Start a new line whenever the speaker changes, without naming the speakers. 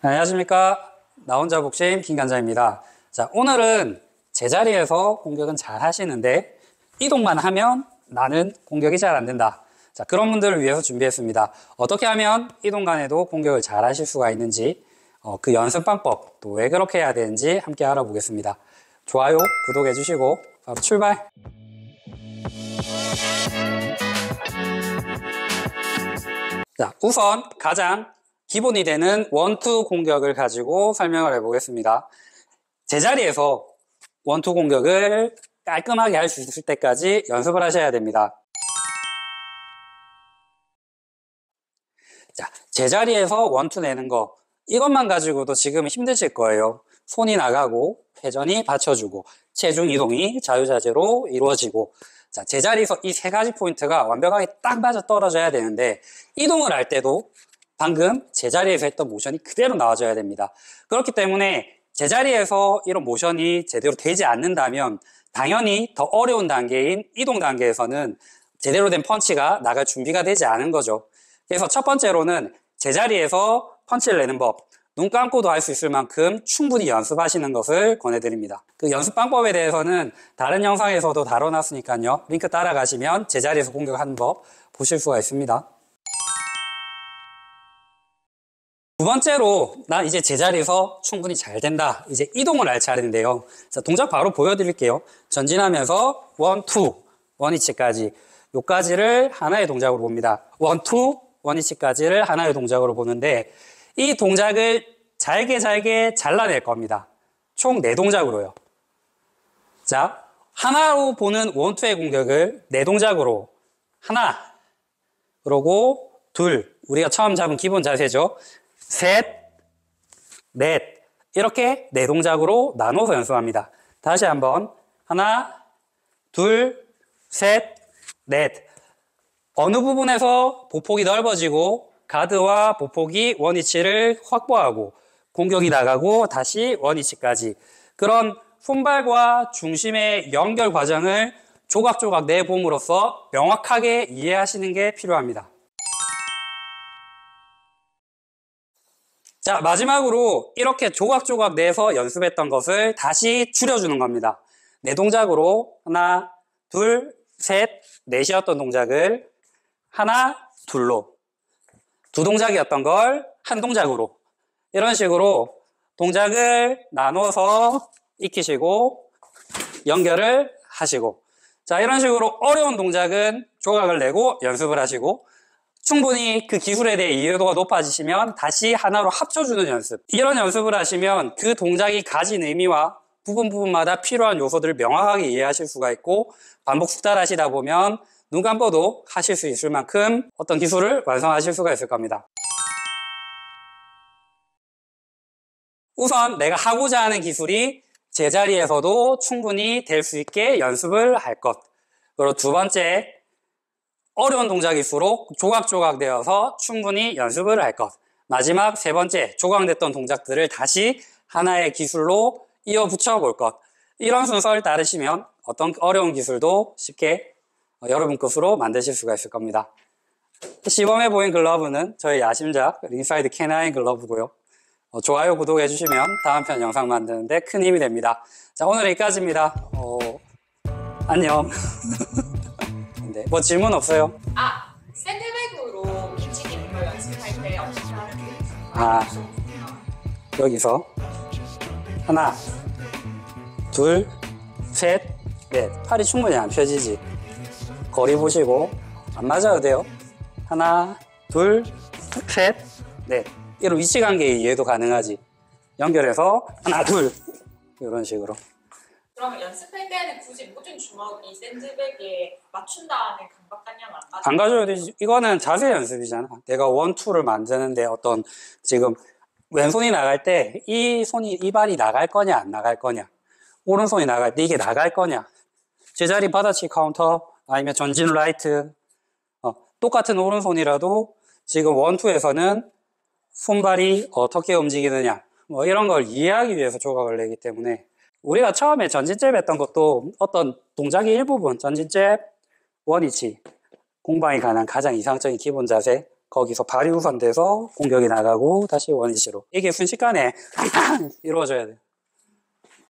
안녕하십니까. 나 혼자 복심 김간자입니다. 자, 오늘은 제자리에서 공격은 잘 하시는데 이동만 하면 나는 공격이 잘 안 된다. 자, 그런 분들을 위해서 준비했습니다. 어떻게 하면 이동 간에도 공격을 잘 하실 수가 있는지, 어, 그 연습 방법, 또 왜 그렇게 해야 되는지 함께 알아보겠습니다. 좋아요, 구독해 주시고 바로 출발! 자, 우선 가장 기본이 되는 원투 공격을 가지고 설명을 해보겠습니다. 제자리에서 원투 공격을 깔끔하게 할 수 있을 때까지 연습을 하셔야 됩니다. 자, 제자리에서 원투 내는 거 이것만 가지고도 지금 힘드실 거예요. 손이 나가고 회전이 받쳐주고 체중 이동이 자유자재로 이루어지고 자, 제자리에서 이 세 가지 포인트가 완벽하게 딱 맞아 떨어져야 되는데 이동을 할 때도 방금 제자리에서 했던 모션이 그대로 나와줘야 됩니다. 그렇기 때문에 제자리에서 이런 모션이 제대로 되지 않는다면 당연히 더 어려운 단계인 이동 단계에서는 제대로 된 펀치가 나갈 준비가 되지 않은 거죠. 그래서 첫 번째로는 제자리에서 펀치를 내는 법, 눈 감고도 할 수 있을 만큼 충분히 연습하시는 것을 권해드립니다. 그 연습 방법에 대해서는 다른 영상에서도 다뤄놨으니까요. 링크 따라가시면 제자리에서 공격하는 법 보실 수가 있습니다. 두 번째로 난 이제 제자리에서 충분히 잘 된다. 이제 이동을 할 차례인데요. 자, 동작 바로 보여드릴게요. 전진하면서 one, two, 원위치까지 요까지를 하나의 동작으로 봅니다. one, two, 원위치까지를 하나의 동작으로 보는데 이 동작을 잘게 잘게 잘라낼 겁니다. 총 네 동작으로요. 자, 하나로 보는 원투의 공격을 네 동작으로 하나, 그러고 둘, 우리가 처음 잡은 기본 자세죠. 셋, 넷 이렇게 네 동작으로 나눠서 연습합니다. 다시 한번 하나, 둘, 셋, 넷 어느 부분에서 보폭이 넓어지고 가드와 보폭이 원위치를 확보하고 공격이 나가고 다시 원위치까지 그런 손발과 중심의 연결 과정을 조각조각 내봄으로써 명확하게 이해하시는 게 필요합니다. 자, 마지막으로 이렇게 조각조각 내서 연습했던 것을 다시 줄여주는 겁니다. 네 동작으로 하나, 둘, 셋, 넷이었던 동작을 하나, 둘로. 두 동작이었던 걸 한 동작으로. 이런 식으로 동작을 나눠서 익히시고 연결을 하시고. 자 이런 식으로 어려운 동작은 조각을 내고 연습을 하시고 충분히 그 기술에 대해 이해도가 높아지시면 다시 하나로 합쳐주는 연습. 이런 연습을 하시면 그 동작이 가진 의미와 부분 부분마다 필요한 요소들을 명확하게 이해하실 수가 있고 반복 숙달하시다 보면 눈 감고도 하실 수 있을 만큼 어떤 기술을 완성하실 수가 있을 겁니다. 우선 내가 하고자 하는 기술이 제자리에서도 충분히 될 수 있게 연습을 할 것. 그리고 두 번째, 어려운 동작일수록 조각조각 되어서 충분히 연습을 할 것. 마지막 세 번째, 조각됐던 동작들을 다시 하나의 기술로 이어 붙여 볼 것. 이런 순서를 따르시면 어떤 어려운 기술도 쉽게 여러분 것으로 만드실 수가 있을 겁니다. 시범해 보인 글러브는 저희 야심작 Ringside Canine 글러브고요. 어, 좋아요, 구독해 주시면 다음 편 영상 만드는데 큰 힘이 됩니다. 자, 오늘 여기까지입니다. 어, 안녕. 네, 뭐 질문 없어요?
아, 샌드백으로 걸 연습할 때 어떻게 하는지.
아, 여기서 하나, 둘, 셋, 넷. 팔이 충분히 안 펴지지. 거리 보시고 안 맞아도 돼요. 하나, 둘, 셋, 넷. 이런 위치 관계 이해도 가능하지. 연결해서 하나, 둘 이런 식으로.
그러면 연습할 때는 굳이 모든 주먹이 샌드백에 맞춘다는 감각관념 안 가지고
안 되지. 이거는 자세 연습이잖아. 내가 원투를 만드는데 어떤 지금 왼손이 나갈 때 이 손이 이 발이 나갈 거냐 안 나갈 거냐. 오른손이 나갈 때 이게 나갈 거냐. 제자리 받아치기 카운터 아니면 전진 라이트. 어, 똑같은 오른손이라도 지금 one-two에서는 손발이 어떻게 움직이느냐. 뭐 이런 걸 이해하기 위해서 조각을 내기 때문에 우리가 처음에 전진잽 했던 것도 어떤 동작의 일부분, 전진잽, 원위치, 공방이 가능한 가장 이상적인 기본 자세, 거기서 발이 우선돼서 공격이 나가고 다시 원위치로 이게 순식간에 이루어져야 돼요.